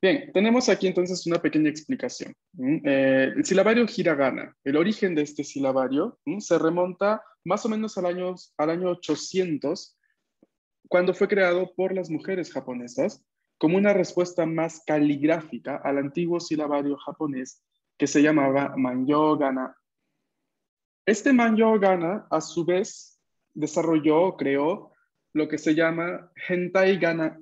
Bien, tenemos aquí entonces una pequeña explicación. Eh, el silabario hiragana, el origen de este silabario se remonta más o menos al año, al año 800, cuando fue creado por las mujeres japonesas como una respuesta más caligráfica al antiguo silabario japonés que se llamaba Manyo-gana. Este Manyo-gana, a su vez, desarrolló, creó lo que se llama Hentai-gana,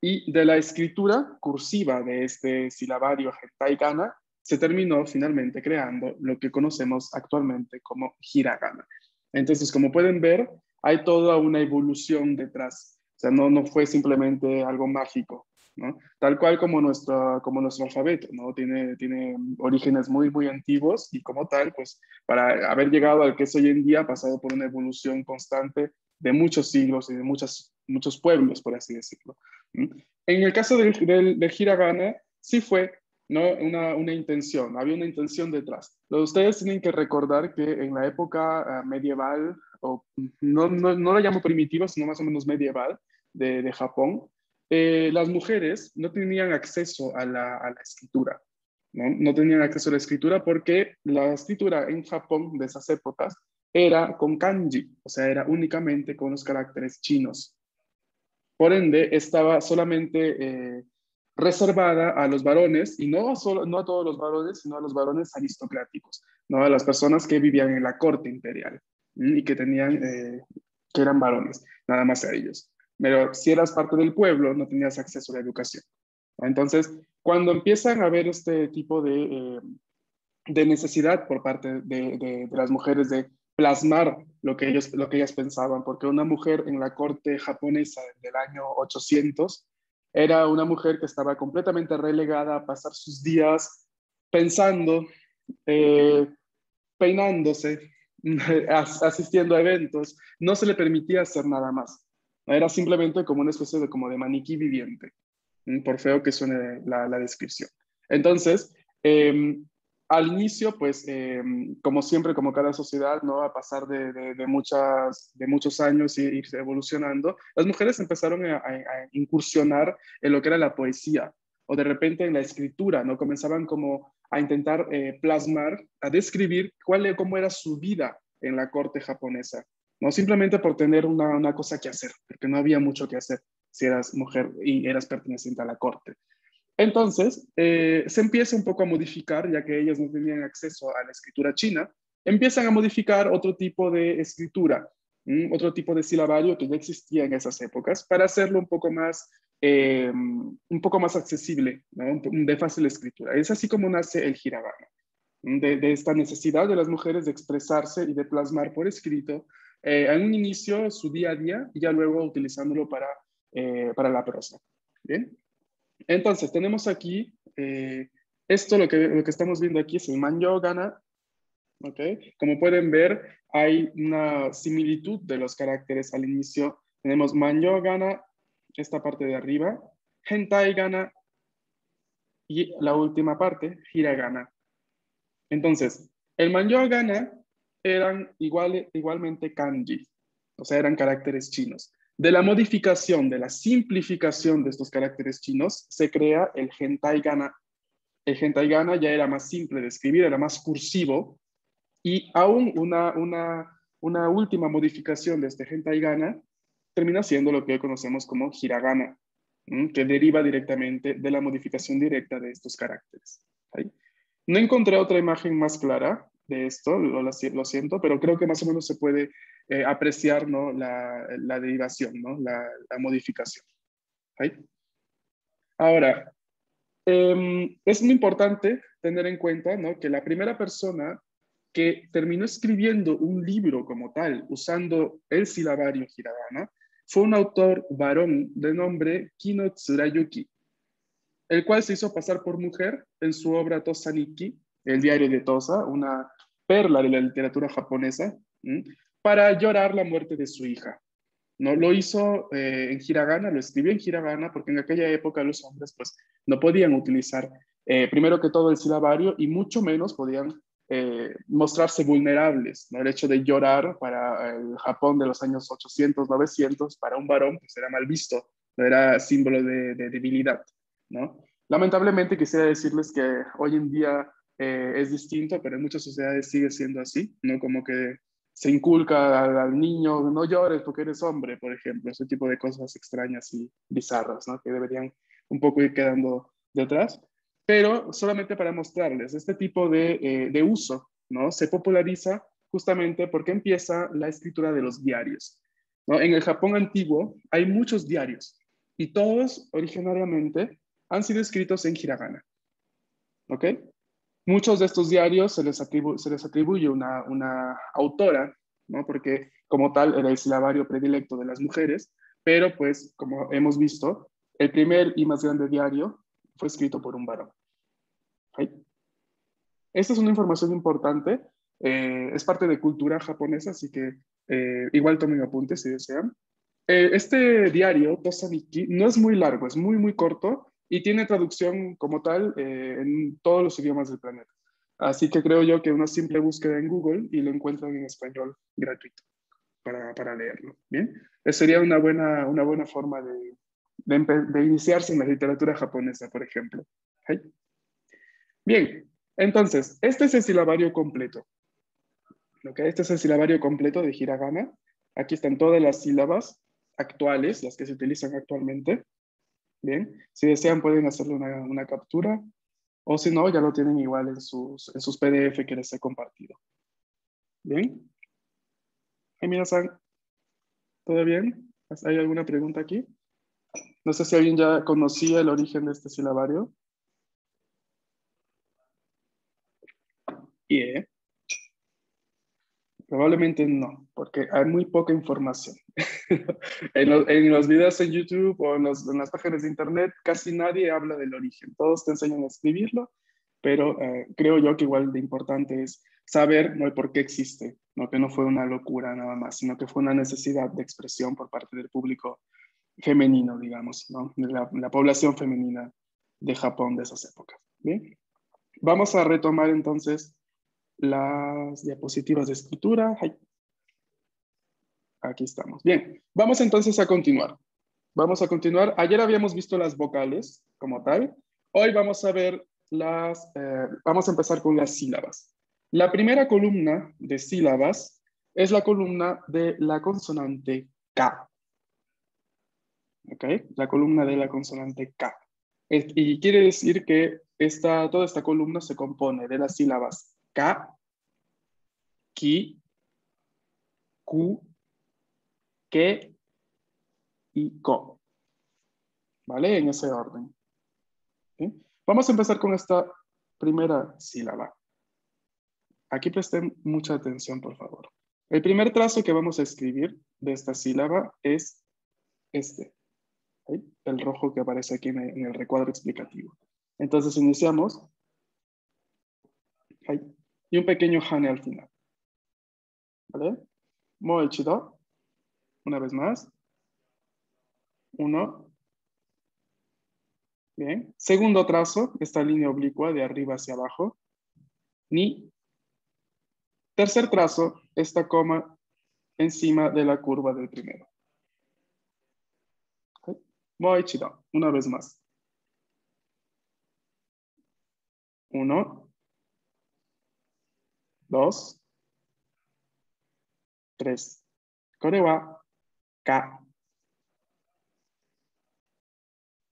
y de la escritura cursiva de este silabario Hentai-gana se terminó finalmente creando lo que conocemos actualmente como hiragana. Entonces, como pueden ver, hay toda una evolución detrás. O sea, no, no fue simplemente algo mágico, ¿no? Tal cual como nuestro, como nuestro alfabeto, ¿no? Tiene, tiene orígenes muy, muy antiguos y como tal, pues para haber llegado al que es hoy en día, ha pasado por una evolución constante de muchos siglos y de muchas, muchos pueblos, por así decirlo. En el caso del, del, hiragana, sí fue ¿no? Una, una, intención, había una intención detrás. Ustedes tienen que recordar que en la época ah, medieval, o no, no, no la llamo primitiva, sino más o menos medieval de, de Japón, eh, las mujeres no tenían acceso a la, a la escritura. ¿no? no tenían acceso a la escritura porque la escritura en Japón de esas épocas era con kanji, o sea, era únicamente con los caracteres chinos. Por ende, estaba solamente eh, reservada a los varones, y no, solo, no a todos los varones, sino a los varones aristocráticos, ¿no? a las personas que vivían en la corte imperial y que tenían, eh, que eran varones, nada más a ellos. Pero si eras parte del pueblo, no tenías acceso a la educación. Entonces, cuando empiezan a haber este tipo de, eh, de necesidad por parte de, de, de, las mujeres de plasmar lo que, ellos, lo que ellas pensaban, porque una mujer en la corte japonesa del año 800 era una mujer que estaba completamente relegada a pasar sus días pensando, eh, peinándose, asistiendo a eventos, no se le permitía hacer nada más. Era simplemente como una especie de, como de maniquí viviente, por feo que suene la, la descripción. Entonces, eh, al inicio, pues, eh, como siempre, como cada sociedad, ¿no? A pasar de, muchos años y irse evolucionando, las mujeres empezaron a, incursionar en lo que era la poesía o de repente en la escritura, ¿no? Comenzaban como a intentar eh, plasmar, a describir cuál, cómo era su vida en la corte japonesa, no simplemente por tener una cosa que hacer, porque no había mucho que hacer si eras mujer y eras perteneciente a la corte. Entonces, eh, se empieza un poco a modificar, ya que ellas no tenían acceso a la escritura china, empiezan a modificar otro tipo de escritura, otro tipo de silabario que ya existía en esas épocas, para hacerlo un poco más, eh, un poco más accesible, ¿no? de fácil escritura. Es así como nace el hiragana, de, de, esta necesidad de las mujeres de expresarse y de plasmar por escrito eh, en un inicio su día a día y ya luego utilizándolo para, eh, para la prosa. ¿Bien? Entonces, tenemos aquí, eh, esto lo que, lo que estamos viendo aquí es el manyo gana, ¿ok? Como pueden ver, hay una similitud de los caracteres al inicio. Tenemos manyo gana, esta parte de arriba, hentai gana, y la última parte, hiragana. Entonces, el manyo gana eran igual, igualmente kanji, o sea, eran caracteres chinos. De la modificación, de la simplificación de estos caracteres chinos, se crea el hentai gana. El hentai gana ya era más simple de escribir, era más cursivo, y aún una, una, última modificación de este hentai gana termina siendo lo que hoy conocemos como hiragana, que deriva directamente de la modificación directa de estos caracteres. No encontré otra imagen más clara de esto, lo, siento, pero creo que más o menos se puede eh, apreciar ¿no? la, la, derivación, ¿no? la, la modificación. ¿sí? Ahora, eh, es muy importante tener en cuenta ¿no? que la primera persona que terminó escribiendo un libro como tal, usando el silabario hiragana, fue un autor varón de nombre Kino Tsurayuki, el cual se hizo pasar por mujer en su obra Tosaniki, el diario de Tosa, una perla de la literatura japonesa, para llorar la muerte de su hija. No lo hizo eh, en hiragana, lo escribió en hiragana porque en aquella época los hombres pues no podían utilizar eh, primero que todo el silabario y mucho menos podían eh, mostrarse vulnerables. ¿no? El hecho de llorar para el Japón de los años 800, 900, para un varón pues era mal visto, era símbolo de, debilidad, ¿no? Lamentablemente quisiera decirles que hoy en día es distinto, pero en muchas sociedades sigue siendo así, ¿no? Como que se inculca al, niño, no llores porque eres hombre, por ejemplo, ese tipo de cosas extrañas y bizarras, ¿no? Que deberían un poco ir quedando detrás, pero solamente para mostrarles este tipo de, eh, de uso, ¿no? Se populariza justamente porque empieza la escritura de los diarios. ¿no? En el Japón antiguo hay muchos diarios y todos originariamente han sido escritos en hiragana. ¿Ok? Muchos de estos diarios se les, se les atribuye una, una autora, ¿no? porque como tal era el silabario predilecto de las mujeres, pero pues como hemos visto, el primer y más grande diario fue escrito por un varón. Esta es una información importante eh, es parte de cultura japonesa, así que eh, igual tomen apuntes si desean. Eh, este diario, Tosaniki, no es muy largo, es muy, muy corto y tiene traducción como tal en todos los idiomas del planeta. Así que creo yo que una simple búsqueda en Google y lo encuentran en español gratuito para, para leerlo. Bien, Esa sería una buena, una buena forma de, de, iniciarse en la literatura japonesa, por ejemplo. Bien, entonces, este es el silabario completo. Este es el silabario completo de hiragana. Aquí están todas las sílabas actuales, las que se utilizan actualmente. Bien, si desean pueden hacerle una, captura o si no, ya lo tienen igual en sus, en sus PDF que les he compartido. Bien. Hey, ¿todo bien? ¿Hay alguna pregunta aquí? No sé si alguien ya conocía el origen de este silabario. Yeah. Probablemente no, porque hay muy poca información. en, los videos en YouTube o en, las páginas de Internet casi nadie habla del origen. Todos te enseñan a escribirlo, pero eh, creo yo que igual de importante es saber ¿no? por qué existe, ¿no? que no fue una locura nada más, sino que fue una necesidad de expresión por parte del público femenino, digamos, ¿no? la, la población femenina de Japón de esas épocas. ¿bien? Vamos a retomar entonces las diapositivas de escritura. Aquí estamos. Bien, vamos entonces a continuar. Vamos a continuar. Ayer habíamos visto las vocales como tal. Hoy vamos a ver las, eh, vamos a empezar con las sílabas. La primera columna de sílabas es la columna de la consonante K. ¿Ok? La columna de la consonante K. Y quiere decir que esta, toda esta columna se compone de las sílabas K, Ki, Ku, Ke y Ko. ¿Vale? En ese orden. Vamos a empezar con esta primera sílaba. Aquí presten mucha atención, por favor. El primer trazo que vamos a escribir de esta sílaba es este. El rojo que aparece aquí en el, recuadro explicativo. Entonces iniciamos. Y un pequeño hane al final. ¿Vale? chido. Una vez más. Uno. Bien. Segundo trazo, esta línea oblicua de arriba hacia abajo. Ni. Tercer trazo, esta coma encima de la curva del primero. chido. Una vez más. Uno dos, tres. Corewa, ka.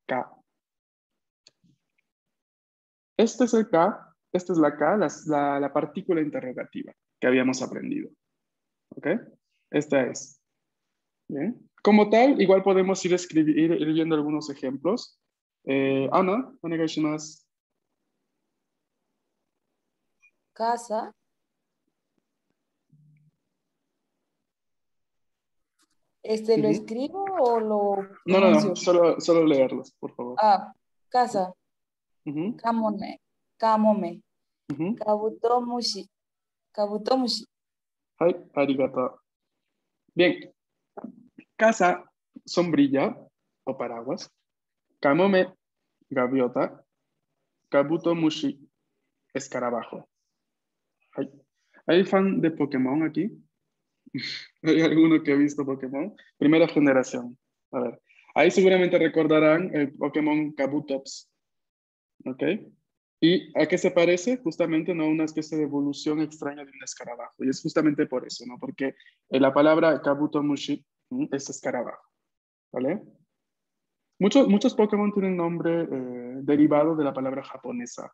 Ka. Este es el K, esta es la K, la, la, partícula interrogativa que habíamos aprendido. ¿Ok? Esta es. ¿Bien? Como tal, igual podemos ir, escribir, ir, ir algunos ejemplos. Eh, Ana. Casa. Este, ¿Lo escribo o lo.? No, no, no, solo, solo leerlos, por favor. Ah, casa. Uh Kamome. Kamome. Uh Kabutomushi. Kabutomushi. Hai, arigato. Bien. Casa, sombrilla o paraguas. Kamome, gaviota. Kabutomushi, escarabajo. ¿Hay fan de Pokémon aquí? ¿Hay alguno que ha visto Pokémon? Primera generación. A ver. Ahí seguramente recordarán el Pokémon Kabutops. ¿Ok? ¿Y a qué se parece? Justamente ¿no? una especie de evolución extraña de un escarabajo. Y es justamente por eso, ¿no? Porque la palabra Kabutomushi es escarabajo. ¿Vale? Muchos, muchos Pokémon tienen nombre eh, derivado de la palabra japonesa.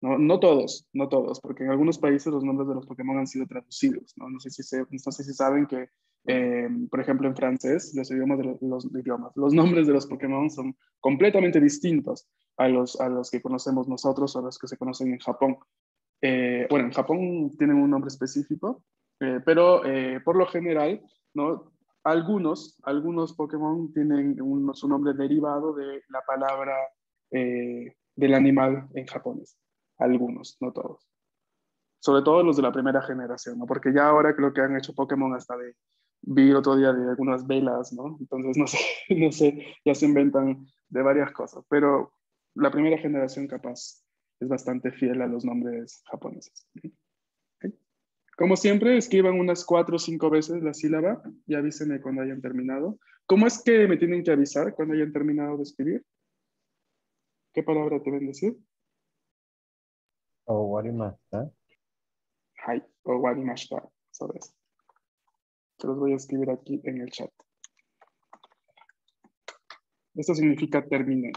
No, no, todos, no todos, porque en algunos países los nombres de los Pokémon han sido traducidos. No, no, sé, si no sé si saben que, eh, por ejemplo, en francés, los idiomas, de los, idiomas, los nombres de los Pokémon son completamente distintos a los, a los que conocemos nosotros o a los que se conocen en Japón. Eh, bueno, en Japón tienen un nombre específico, eh, pero por lo general, ¿no? algunos, algunos Pokémon tienen un, su nombre derivado de la palabra del animal en japonés algunos, no todos. Sobre todo los de la primera generación, ¿no? Porque ya ahora creo que han hecho Pokémon hasta de, vi otro día de algunas velas, ¿no? Entonces, no sé, no sé, ya se inventan de varias cosas, pero la primera generación capaz es bastante fiel a los nombres japoneses. Como siempre, escriban unas cuatro o cinco veces la sílaba y avísenme cuando hayan terminado. ¿Cómo es que me tienen que avisar cuando hayan terminado de escribir? ¿Qué palabra te ven decir? 終わりました。はい、終わりました。そうです。Se los voy a escribir aquí en el chat. Esto significa terminé.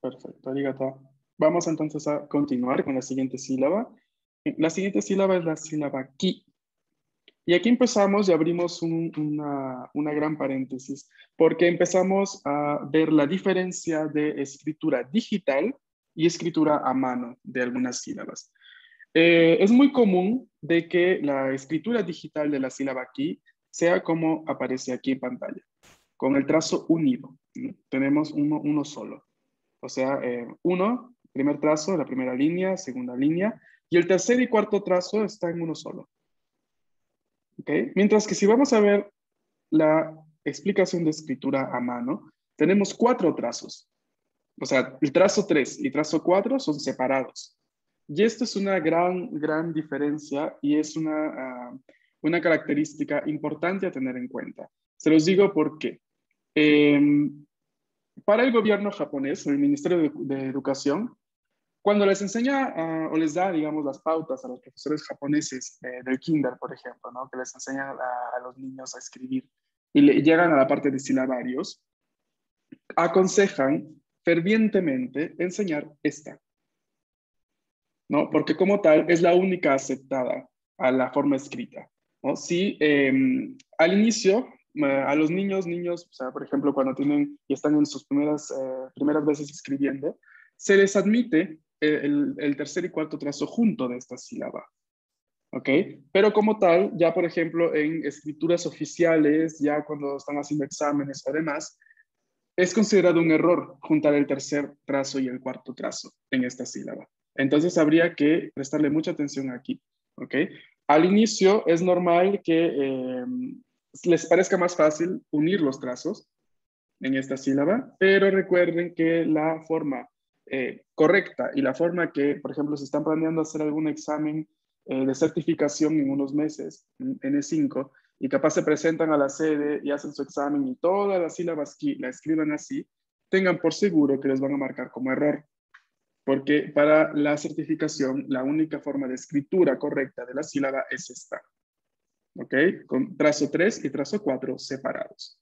Perfecto, arigato. Vamos entonces a continuar con la siguiente sílaba. La siguiente sílaba es la sílaba ki. Y aquí empezamos y abrimos una, una, gran paréntesis, porque empezamos a ver la diferencia de escritura digital y escritura a mano de algunas sílabas. Eh, es muy común de que la escritura digital de la sílaba ki sea como aparece aquí en pantalla, con el trazo unido. Tenemos uno, uno solo. O sea, eh, uno, primer trazo, la primera línea, segunda línea, y el tercer y cuarto trazo está en uno solo. ¿Okay? Mientras que si vamos a ver la explicación de escritura a mano, tenemos cuatro trazos. O sea, el trazo 3 y trazo 4 son separados. Y esto es una gran, gran diferencia y es una, ah, una característica importante a tener en cuenta. Se los digo porque eh, para el gobierno japonés, el Ministerio de, Educación, cuando les enseña o les da, digamos, las pautas a los profesores japoneses eh, del kinder, por ejemplo, ¿no? que les enseñan a, los niños a escribir y le, llegan a la parte de silabarios, aconsejan fervientemente enseñar esta, ¿no? Porque como tal es la única aceptada a la forma escrita, ¿no? Si em, al inicio a los niños, niños, o sea, por ejemplo, cuando tienen y están en sus primeras, eh, primeras veces escribiendo, se les admite eh, el, el, tercer y cuarto trazo junto de esta sílaba. ¿Ok? Pero como tal, ya por ejemplo, en escrituras oficiales, ya cuando están haciendo exámenes o demás, es considerado un error juntar el tercer trazo y el cuarto trazo en esta sílaba. Entonces habría que prestarle mucha atención aquí. ¿Ok? Al inicio es normal que eh, les parezca más fácil unir los trazos en esta sílaba, pero recuerden que la forma eh, correcta y la forma que, por ejemplo, si están planeando hacer algún examen eh, de certificación en unos meses, en N5, y capaz se presentan a la sede y hacen su examen y todas las sílabas que la escriban así, tengan por seguro que les van a marcar como error. Porque para la certificación, la única forma de escritura correcta de la sílaba es esta. ¿Ok? Con trazo 3 y trazo 4 separados.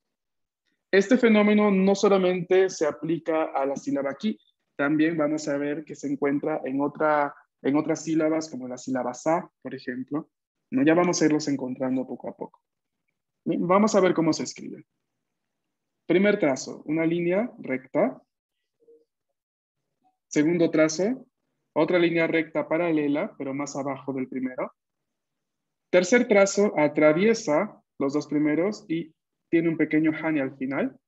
Este fenómeno no solamente se aplica a la sílaba aquí, también vamos a ver que se encuentra en, otra, en otras sílabas, como la sílaba sa, por ejemplo. ¿no? Ya vamos a irlos encontrando poco a poco. Vamos a ver cómo se escribe. Primer trazo, una línea recta. Segundo trazo, otra línea recta paralela, pero más abajo del primero. Tercer trazo, atraviesa los dos primeros y tiene un pequeño hani al final.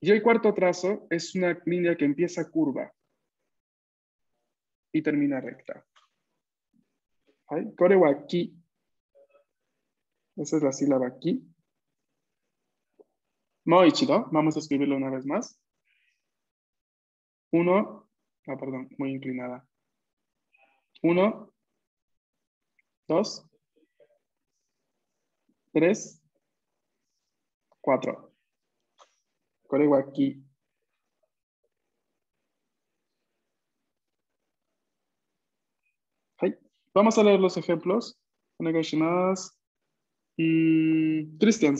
Y el cuarto trazo es una línea que empieza curva y termina recta. Wa ki. Esa es la sílaba ki. Moichido, vamos a escribirlo una vez más. Uno, ah, perdón, muy inclinada. Uno, dos, tres, cuatro. Kore aquí. Vamos a leer los ejemplos. Onegashimasu. Mm, Cristian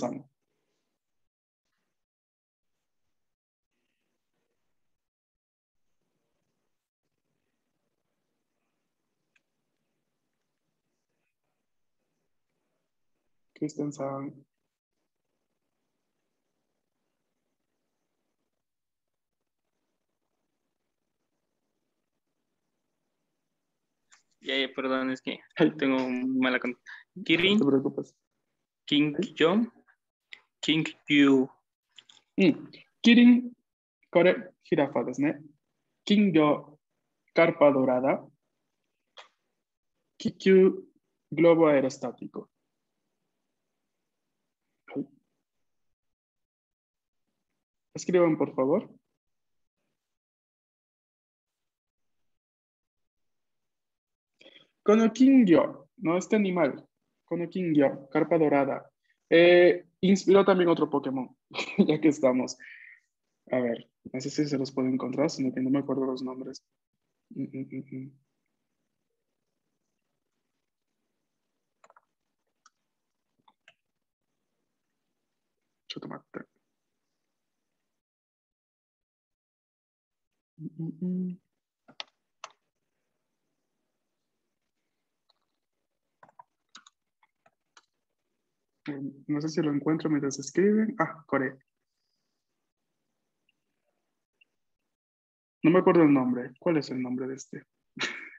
Sang. Ya, ya, perdón, es que tengo mala con. Kirin. No te preocupes. King Jong. King Yu. Mm. Kirin, kore, jirafa desu King Yo, carpa dorada. Kikyu, globo aerostático. Escriban, por favor. Konokingyo, no este animal. Konokingyo, carpa dorada. Eh, inspiró también otro Pokémon, ya que estamos. A ver, no sé si se los puedo encontrar, sino que no me acuerdo los nombres. Mm, mm, mm, No sé si lo encuentro mientras escriben. Ah, Corea. No me acuerdo el nombre. ¿Cuál es el nombre de este?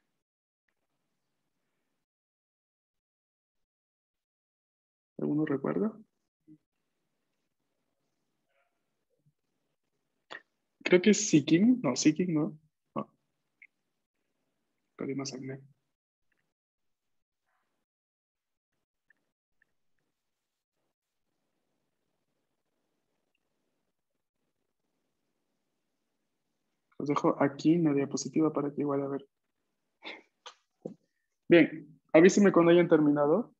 ¿Alguno recuerda? Creo que es Seeking. No, Seeking no. no. más Agne. Os dejo aquí en la diapositiva para que igual a ver. Bien, avísenme cuando hayan terminado.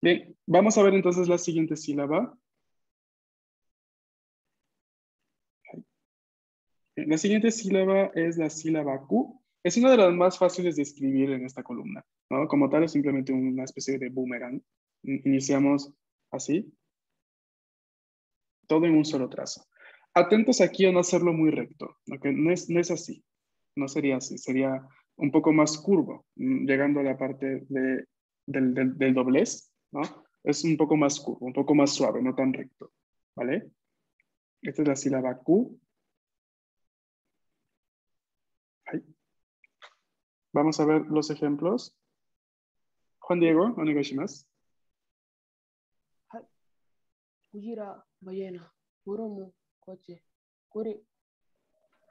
Bien, vamos a ver entonces la siguiente sílaba. La siguiente sílaba es la sílaba Q. Es una de las más fáciles de escribir en esta columna. Como tal, es simplemente una especie de boomerang. Iniciamos así. Todo en un solo trazo. Atentos aquí a no hacerlo muy recto. No, es, no es así. No sería así. Sería un poco más curvo, mm, llegando a la parte de del, del, doblez, ¿no? Es un poco más curvo, un poco más suave, no tan recto, ¿vale? Esta es la sílaba Q. Vamos a ver los ejemplos. Juan Diego, onegashimasu. Kujira, ballena, Kuromu, coche, Kuri,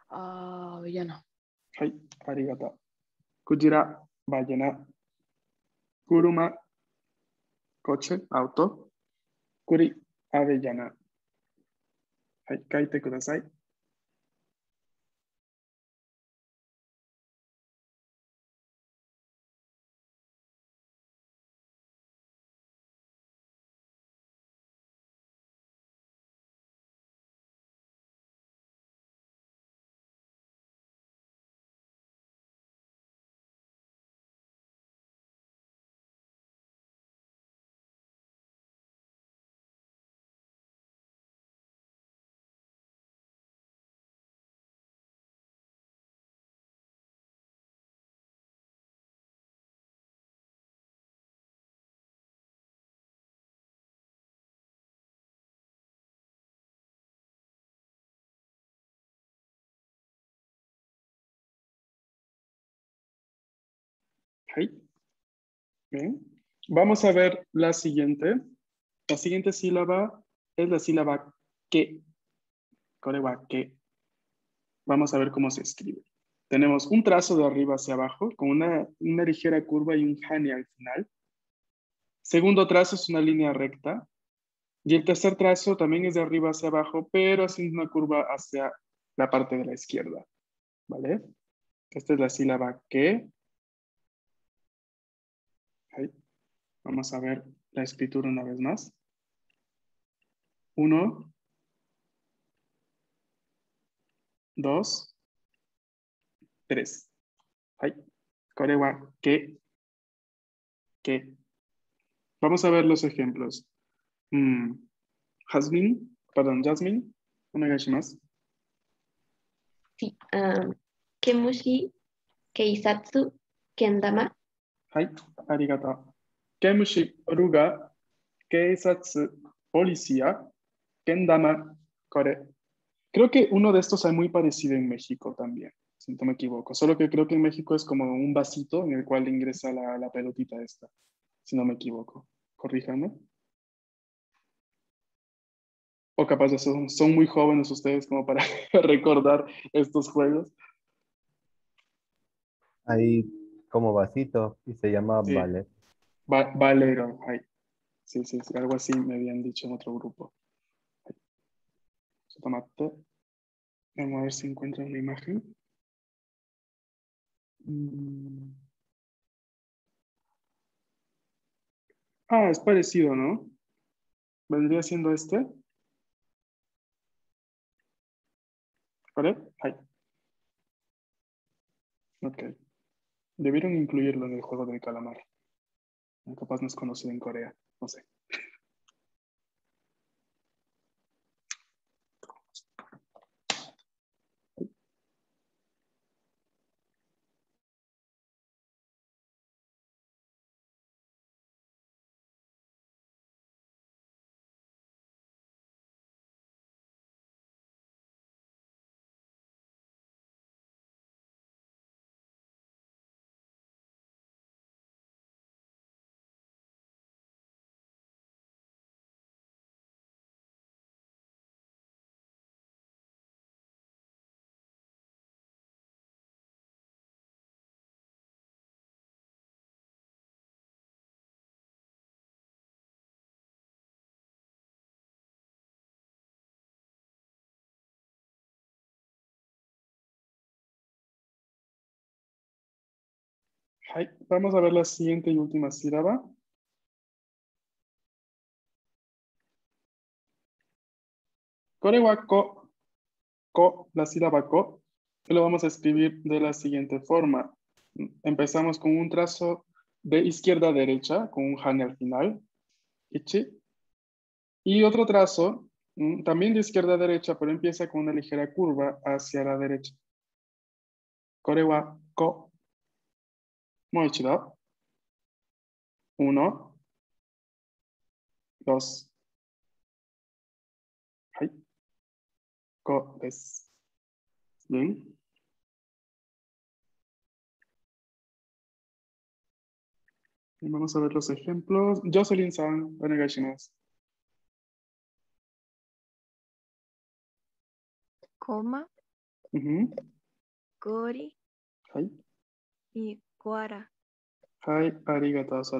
avellana. Hai, arigata. Kujira, ballena, Kuruma, coche, auto. Kuri, avellana. はい、書いてください。Vamos a ver la siguiente. La siguiente sílaba es la sílaba que. Corewa que. Vamos a ver cómo se escribe. Tenemos un trazo de arriba hacia abajo con una, una ligera curva y un hani al final. Segundo trazo es una línea recta. Y el tercer trazo también es de arriba hacia abajo, pero haciendo una curva hacia la parte de la izquierda. ¿Vale? Esta es la sílaba que. Ahí. Vamos a ver la escritura una vez más. Uno. Dos. Tres. Ahí. Korewa que. Que. Vamos a ver los ejemplos. Mm. Jasmine, perdón, Jasmine, onegaishimasu. Sí. Um, kemushi, keisatsu, kendama. はい、ありがとう。ケムシ、ルガ、警察、policía, kendama, core. Creo que uno de estos hay muy parecido en México también, si no me equivoco. Solo que creo que en México es como un vasito en el cual ingresa la, la pelotita esta, si no me equivoco. Corríjame. O capaz de son, son muy jóvenes ustedes como para recordar estos juegos. Hay como vasito y se llama Sí. ballet. Va- valero, ay. Sí, sí, sí, algo así me habían dicho en otro grupo. Tomate. Vamos a ver si encuentro una imagen. Mm. Ah, es parecido, ¿no? Vendría siendo este. ¿Vale? Ay. Ok. Debieron incluirlo en el juego del calamar. Capaz no es conocido en Corea, no sé. Vamos a ver la siguiente y última sílaba. Kore wa ko. Ko, la sílaba ko. Lo vamos a escribir de la siguiente forma. Empezamos con un trazo de izquierda a derecha, con un hane al final. Ichi. Y otro trazo, mm, también de izquierda a derecha, pero empieza con una ligera curva hacia la derecha. Kore wa ko. Mu. Uno. Dos. Hay. Go des. Bien. Vamos a ver los ejemplos. Jocelyn San, Benegashinas. Coma. Uh -huh. Gori. Hay. Y Fukuhara. Hai arigatou so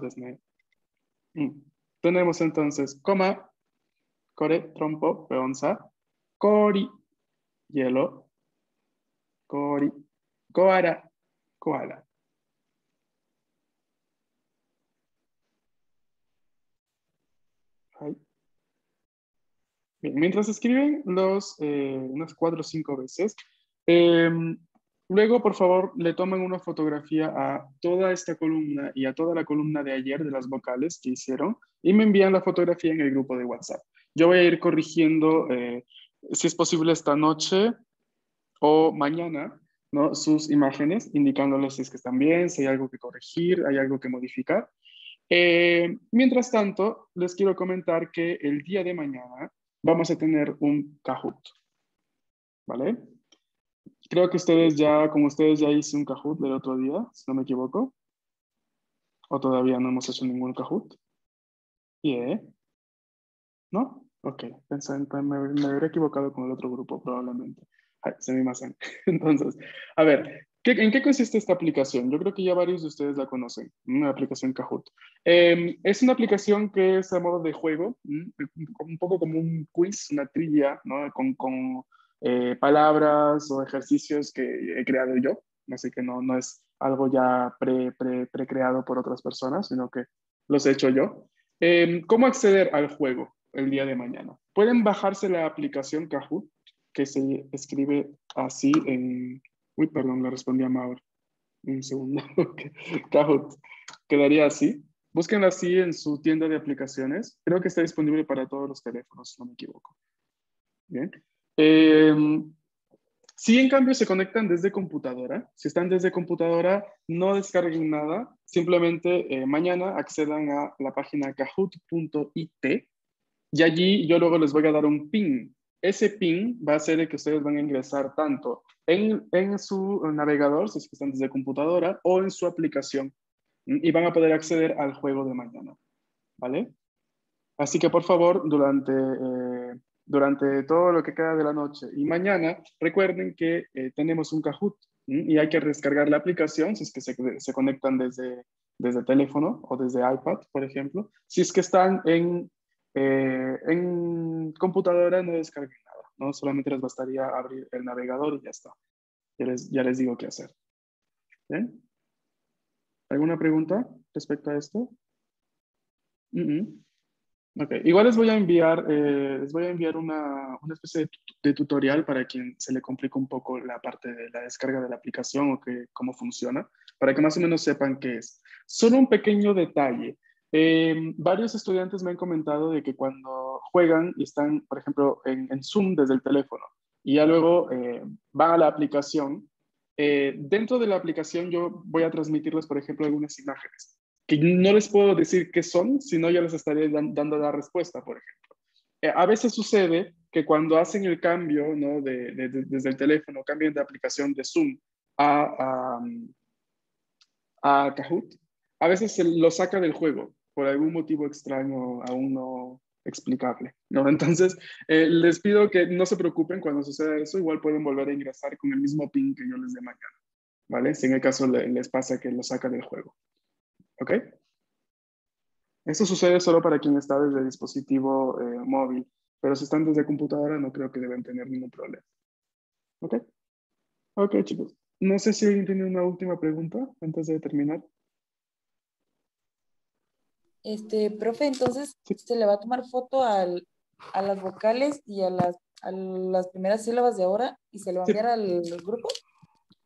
mm. Tenemos entonces coma, core, trompo, peonza, kori, hielo, kori, koala, koala. Mientras escriben los, eh, unas cuatro o cinco veces, eh, luego por favor le toman una fotografía a toda esta columna y a toda la columna de ayer de las vocales que hicieron y me envían la fotografía en el grupo de WhatsApp. Yo voy a ir corrigiendo, eh, si es posible esta noche o mañana, sus imágenes, indicándoles si es que están bien, si hay algo que corregir, hay algo que modificar. Eh, mientras tanto, les quiero comentar que el día de mañana vamos a tener un Kahoot. ¿Vale? Creo que ustedes ya, como ustedes ya hice un Kahoot del otro día, si no me equivoco. O todavía no hemos hecho ningún Kahoot. Yeah. ¿No? Ok, pensé, me, me habría equivocado con el otro grupo probablemente. se me Entonces, a ver, ¿en qué consiste esta aplicación? Yo creo que ya varios de ustedes la conocen, una aplicación Kahoot. Em, es una aplicación que es a modo de juego, un poco como un quiz, una trivia, ¿no? Con, con eh, palabras o ejercicios que he creado yo, así que no, no es algo ya pre, pre, pre creado por otras personas, sino que los he hecho yo. Em, ¿Cómo acceder al juego el día de mañana? Pueden bajarse la aplicación Kahoot, que se escribe así en... Uy, perdón, le respondí a Mauro. Un segundo. Kahoot. Quedaría así. Búsquenla así en su tienda de aplicaciones. Creo que está disponible para todos los teléfonos, no me equivoco. Bien. Em, si en cambio se conectan desde computadora, si están desde computadora, no descarguen nada, simplemente eh, mañana accedan a la página kahoot.it y allí yo luego les voy a dar un pin. Ese pin va a ser el que ustedes van a ingresar tanto en, en su navegador, si están desde computadora, o en su aplicación. Y van a poder acceder al juego de mañana. ¿Vale? Así que por favor, durante, eh, durante todo lo que queda de la noche y mañana, recuerden que eh, tenemos un Kahoot y hay que descargar la aplicación si es que se, se conectan desde, desde teléfono o desde iPad, por ejemplo. Si es que están en eh, en computadora no descarguen nada, ¿no? Solamente les bastaría abrir el navegador y ya está. Ya les, ya les digo qué hacer. ¿Bien? ¿Alguna pregunta respecto a esto? Igual les voy a enviar, eh, les voy a enviar una, una especie de, de, tutorial para quien se le complica un poco la parte de la descarga de la aplicación o que, cómo funciona, para que más o menos sepan qué es. Solo un pequeño detalle. Eh, varios estudiantes me han comentado de que cuando juegan y están, por ejemplo, en, Zoom desde el teléfono y ya luego eh, van a la aplicación, eh, dentro de la aplicación yo voy a transmitirles, por ejemplo, algunas imágenes que no les puedo decir qué son, sino ya les estaré dando la respuesta, por ejemplo. a veces sucede que cuando hacen el cambio ¿no? de, desde el teléfono, cambian de aplicación de Zoom a, a, a Kahoot, a veces se lo saca del juego por algún motivo extraño aún no explicable, ¿no? Entonces, eh, les pido que no se preocupen cuando suceda eso, igual pueden volver a ingresar con el mismo pin que yo les dé mañana, ¿vale? Si en el caso les pasa que lo saca del juego, ¿ok? Eso sucede solo para quien está desde dispositivo eh, móvil, pero si están desde computadora no creo que deben tener ningún problema. ¿Ok? Ok, chicos. No sé si alguien tiene una última pregunta antes de terminar. Este, profe, entonces se le va a tomar foto al, a las vocales y a las, a las primeras sílabas de ahora y se le va a enviar al, grupo.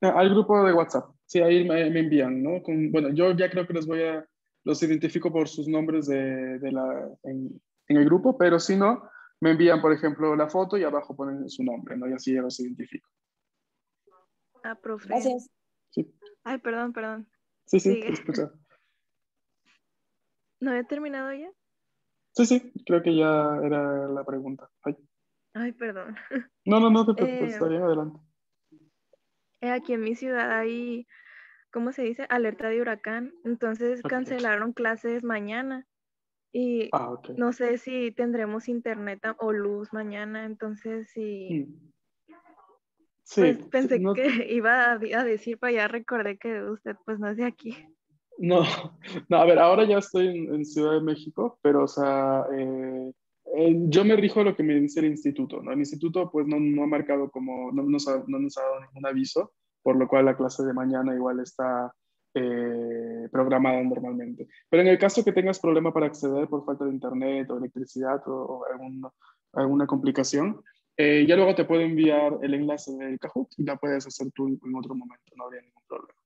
Ah, al grupo de WhatsApp. Sí, ahí me, envían, ¿no? Con, bueno, yo ya creo que los voy a, los identifico por sus nombres de, de la, en, en, el grupo, pero si no, me envían, por ejemplo, la foto y abajo ponen su nombre, ¿no? Y así ya los identifico. Ah, profe. Gracias. Sí. Ay, perdón, perdón. Sí, sí, escucha. ¿No he terminado ya? Sí, sí, creo que ya era la pregunta. Ay, Ay perdón. No, no, no te preocupes, eh, está bien, adelante. Aquí en mi ciudad hay, ¿cómo se dice? Alerta de huracán. Entonces cancelaron clases mañana. Y ah, no sé si tendremos internet o luz mañana. Entonces, sí. Mm. Pues sí, pensé que iba a, decir, pero ya recordé que usted pues no es de aquí. No, no, a ver, ahora ya estoy en, Ciudad de México, pero, o sea, eh, Eh, yo me rijo a lo que me dice el instituto, ¿no? El instituto pues no, no ha marcado como, no nos, ha, no nos ha dado ningún aviso, por lo cual la clase de mañana igual está eh, programada normalmente. Pero en el caso que tengas problema para acceder por falta de internet o electricidad o, o algún- alguna complicación, eh, ya luego te puedo enviar el enlace del Kahoot y la puedes hacer tú en otro momento, no habría ningún problema.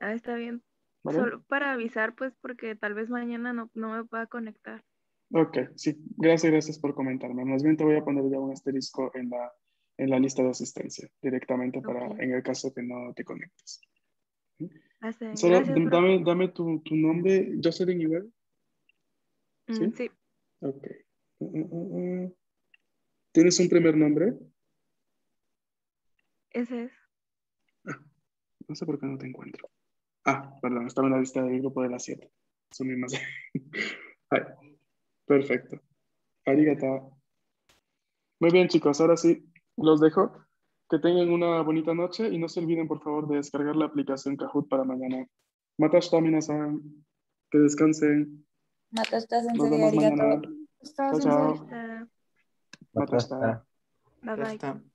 Ah, está bien. ¿vale? Solo para avisar, pues, porque tal vez mañana no, no me pueda conectar. Ok, sí, gracias, gracias por comentarme. Más bien te voy a poner ya un asterisco en la, en la lista de asistencia directamente para Ok. en el caso que no te conectes. Ah. Solo Gracias, dame, dame tu, tu nombre, Jocelyn igual. Mm, ¿sí? sí, Ok. Mm, mm. ¿Tienes un primer nombre? ese es. No sé por qué no te encuentro. Ah, perdón, estaba en la lista del grupo de las 7. Son mismas. Perfecto. Arigata. Muy bien, chicos, ahora sí, los dejo. Que tengan una bonita noche y no se olviden, por favor, de descargar la aplicación Kahoot para mañana. Matashita minasan. Que descansen. Matashita sensei, arigato. Chao, chao. Matashita. Bye bye. Hasta-